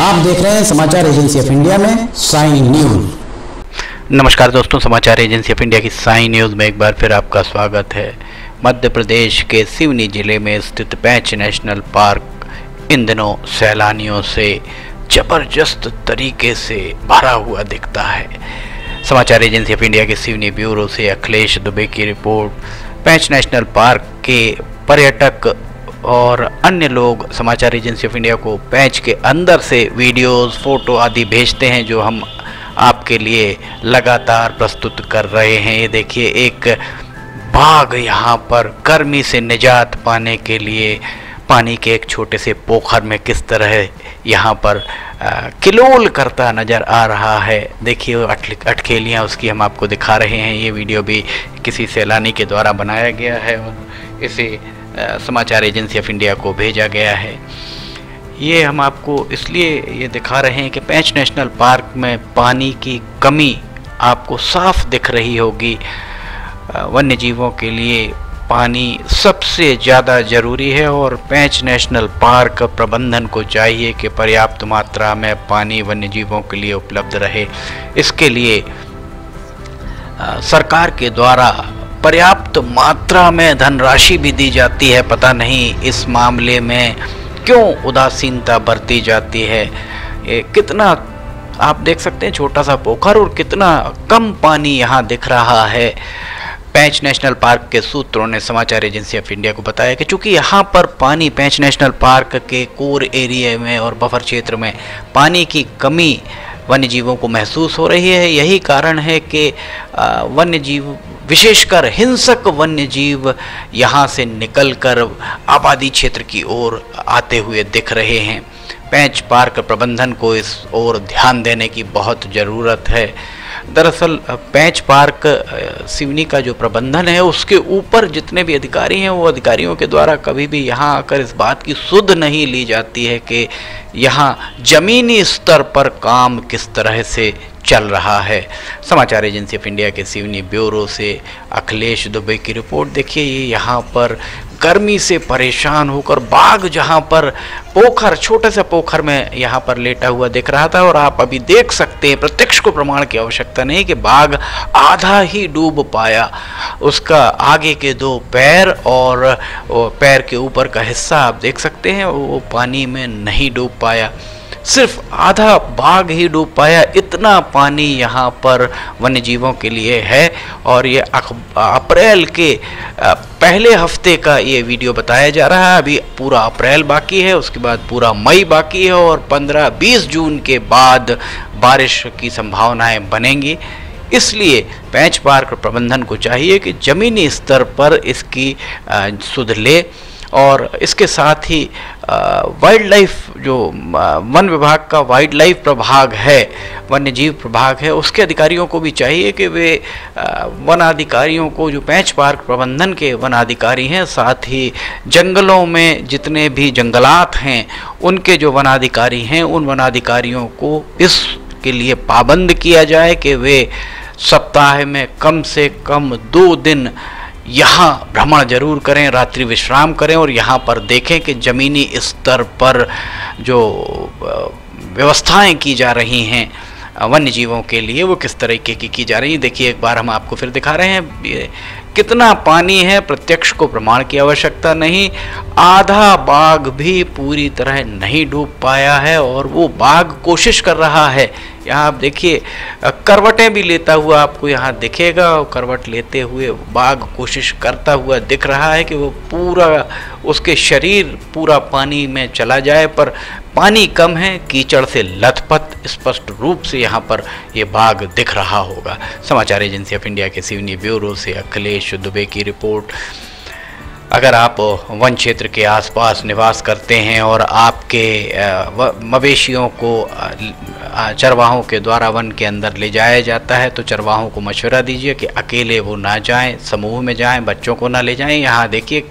आप देख रहे हैं समाचार एजेंसी ऑफ़ इंडिया में साइन न्यूज़। नमस्कार दोस्तों, समाचार एजेंसी ऑफ़ इंडिया की साई न्यूज़ में एक बार फिर आपका स्वागत है। मध्य प्रदेश के सिवनी ज़िले में स्थित पैंच नेशनल पार्क इन दिनों सैलानियों से ज़बरदस्त तरीके से भरा हुआ दिखता है। समाचार एजेंसी ऑफ़ इंडिया के सिवनी ब्यूरो से अखिलेश दुबे की रिपोर्ट। पैंच नेशनल पार्क के पर्यटक और अन्य लोग समाचार एजेंसी ऑफ़ इंडिया को पैंच के अंदर से वीडियोस, फ़ोटो आदि भेजते हैं, जो हम आपके लिए लगातार प्रस्तुत कर रहे हैं। ये देखिए, एक बाघ यहाँ पर गर्मी से निजात पाने के लिए, पानी के एक छोटे से पोखर में किस तरह यहाँ पर किलोल करता नज़र आ रहा है। देखिए अटकेलियाँ उसकी हम आपको दिखा रहे हैं। ये वीडियो भी किसी सैलानी के द्वारा बनाया गया है और इसे समाचार एजेंसी ऑफ़ इंडिया को भेजा गया है। ये हम आपको इसलिए ये दिखा रहे हैं कि पैंच नेशनल पार्क में पानी की कमी आपको साफ़ दिख रही होगी। वन्य जीवों के लिए पानी सबसे ज़्यादा ज़रूरी है और पैंच नेशनल पार्क प्रबंधन को चाहिए कि पर्याप्त मात्रा में पानी वन्य जीवों के लिए उपलब्ध रहे। इसके लिए सरकार के द्वारा पर्याप्त मात्रा में धनराशि भी दी जाती है, पता नहीं इस मामले में क्यों उदासीनता बरती जाती है। ये कितना, आप देख सकते हैं छोटा सा पोखर और कितना कम पानी यहाँ दिख रहा है। पैंच नेशनल पार्क के सूत्रों ने समाचार एजेंसी ऑफ़ इंडिया को बताया कि चूँकि यहाँ पर पानी पैंच नेशनल पार्क के कोर एरिया में और बफर क्षेत्र में पानी की कमी वन्य जीवों को महसूस हो रही है, यही कारण है कि वन्य जीव विशेषकर हिंसक वन्य जीव यहाँ से निकलकर आबादी क्षेत्र की ओर आते हुए दिख रहे हैं। पैंच पार्क प्रबंधन को इस ओर ध्यान देने की बहुत ज़रूरत है। दरअसल, पैंच पार्क सिवनी का जो प्रबंधन है, उसके ऊपर जितने भी अधिकारी हैं, वो अधिकारियों के द्वारा कभी भी यहाँ आकर इस बात की सुध नहीं ली जाती है कि यहाँ ज़मीनी स्तर पर काम किस तरह से चल रहा है। समाचार एजेंसी ऑफ़ इंडिया के सिवनी ब्यूरो से अखिलेश दुबे की रिपोर्ट देखिए। ये यहाँ पर गर्मी से परेशान होकर बाघ जहाँ पर पोखर, छोटे से पोखर में यहाँ पर लेटा हुआ दिख रहा था और आप अभी देख सकते हैं, प्रत्यक्ष को प्रमाण की आवश्यकता नहीं कि बाघ आधा ही डूब पाया। उसका आगे के दो पैर और पैर के ऊपर का हिस्सा आप देख सकते हैं, वो पानी में नहीं डूब पाया। सिर्फ़ आधा बाघ ही डूब पाया, इतना पानी यहाँ पर वन्य जीवों के लिए है। और ये अप्रैल के पहले हफ़्ते का ये वीडियो बताया जा रहा है। अभी पूरा अप्रैल बाकी है, उसके बाद पूरा मई बाकी है और 15-20 जून के बाद बारिश की संभावनाएँ बनेंगी। इसलिए पैंच पार्क प्रबंधन को चाहिए कि ज़मीनी स्तर पर इसकी सुध ले। और इसके साथ ही वाइल्ड लाइफ जो वन विभाग का वाइल्ड लाइफ प्रभाग है वन्य जीव प्रभाग है, उसके अधिकारियों को भी चाहिए कि वे वन अधिकारियों को जो पैंच पार्क प्रबंधन के वन अधिकारी हैं, साथ ही जंगलों में जितने भी जंगलात हैं, उनके जो वन अधिकारी हैं, उन वन अधिकारियों को इसके लिए पाबंद किया जाए कि वे सप्ताह में कम से कम दो दिन यहाँ भ्रमण ज़रूर करें, रात्रि विश्राम करें और यहाँ पर देखें कि ज़मीनी स्तर पर जो व्यवस्थाएँ की जा रही हैं वन्य जीवों के लिए वो किस तरीके की की जा रही है। देखिए, एक बार हम आपको फिर दिखा रहे हैं कितना पानी है, प्रत्यक्ष को प्रमाण की आवश्यकता नहीं, आधा बाघ भी पूरी तरह नहीं डूब पाया है और वो बाघ कोशिश कर रहा है यहाँ आप देखिए करवटें भी लेता हुआ आपको यहाँ दिखेगा और करवट लेते हुए बाघ कोशिश करता हुआ दिख रहा है कि वो पूरा उसके शरीर, पूरा पानी में चला जाए, पर पानी कम है, कीचड़ से लथपथ स्पष्ट रूप से यहाँ पर ये बाघ दिख रहा होगा। समाचार एजेंसी ऑफ़ इंडिया के सिवनी ब्यूरो से अखिलेश दुबे की रिपोर्ट। अगर आप वन क्षेत्र के आसपास निवास करते हैं और आपके मवेशियों को चरवाहों के द्वारा वन के अंदर ले जाया जाता है तो चरवाहों को मशवरा दीजिए कि अकेले वो ना जाएँ, समूह में जाएँ, बच्चों को ना ले जाएँ। यहाँ देखिए,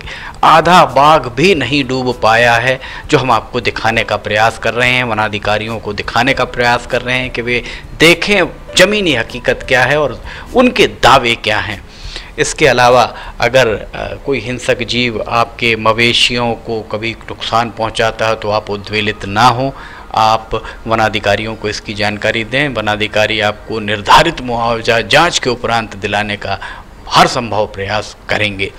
आधा बाघ भी नहीं डूब पाया है, जो हम आपको दिखाने का प्रयास कर रहे हैं, वनाधिकारियों को दिखाने का प्रयास कर रहे हैं कि वे देखें, ज़मीनी हकीकत क्या है और उनके दावे क्या हैं। इसके अलावा अगर कोई हिंसक जीव आपके मवेशियों को कभी नुकसान पहुंचाता है तो आप उद्वेलित ना हो। आप वनाधिकारियों को इसकी जानकारी दें। वनाधिकारी आपको निर्धारित मुआवजा जाँच के उपरांत दिलाने का हर संभव प्रयास करेंगे।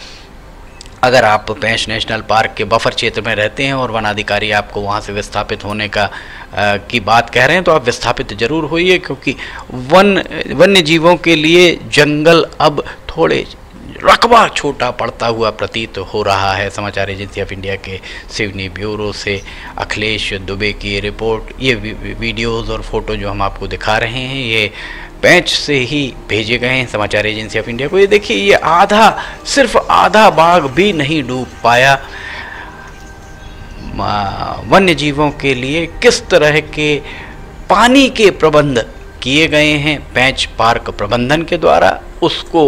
अगर आप पेंच नेशनल पार्क के बफर क्षेत्र में रहते हैं और वनाधिकारी आपको वहाँ से विस्थापित होने का आ, की बात कह रहे हैं तो आप विस्थापित ज़रूर होइए क्योंकि वन वन्य जीवों के लिए जंगल अब थोड़े रकबा छोटा पड़ता हुआ प्रतीत हो रहा है। समाचार एजेंसी ऑफ़ इंडिया के सिवनी ब्यूरो से अखिलेश दुबे की रिपोर्ट। ये वीडियोज़ और फ़ोटो जो हम आपको दिखा रहे हैं, ये पैच से ही भेजे गए हैं समाचार एजेंसी ऑफ़ इंडिया को। ये देखिए, ये आधा, सिर्फ़ आधा बाघ भी नहीं डूब पाया। वन्य जीवों के लिए किस तरह के पानी के प्रबंध किए गए हैं? पैच पार्क प्रबंधन के द्वारा उसको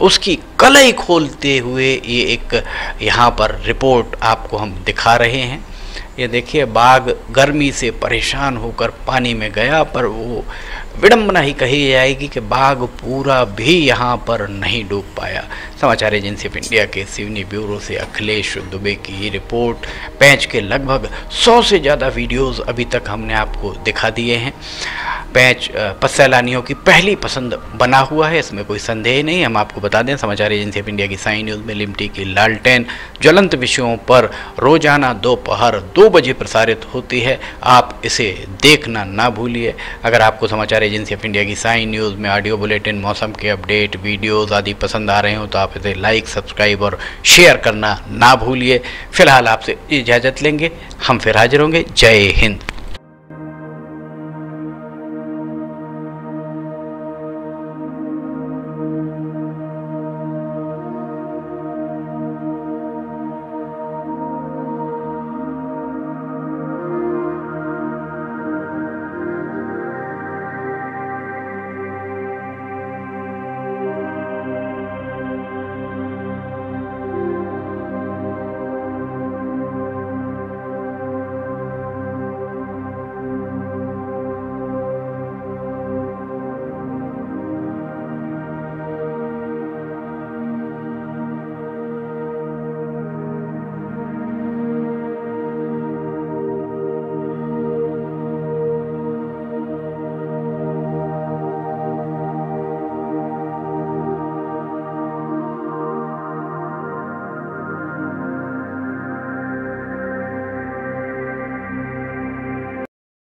उसकी कलई खोलते हुए ये एक, यहाँ पर रिपोर्ट आपको हम दिखा रहे हैं। ये देखिए, बाघ गर्मी से परेशान होकर पानी में गया, पर वो विडम्बना ही कही जाएगी कि बाघ पूरा भी यहाँ पर नहीं डूब पाया। समाचार एजेंसी ऑफ़ इंडिया के सिवनी ब्यूरो से अखिलेश दुबे की ये रिपोर्ट। पैच के लगभग सौ से ज़्यादा वीडियोस अभी तक हमने आपको दिखा दिए हैं। पैच सैलानियों की पहली पसंद बना हुआ है। इसमें कोई संदेह नहीं हम आपको बता दें समाचार एजेंसी ऑफ़ इंडिया की साई न्यूज़ में लिमटी की लालटेन ज्वलंत विषयों पर रोज़ाना दोपहर दो, दो बजे प्रसारित होती है। आप इसे देखना ना भूलिए। अगर आपको समाचार एजेंसी ऑफ़ इंडिया की साई न्यूज़ में ऑडियो बुलेटिन मौसम के अपडेट वीडियोज़ आदि पसंद आ रहे हो तो आप इसे लाइक सब्सक्राइब और शेयर करना ना भूलिए। फ़िलहाल आपसे इजाज़त लेंगे। हम फिर हाजिर होंगे। जय हिंद।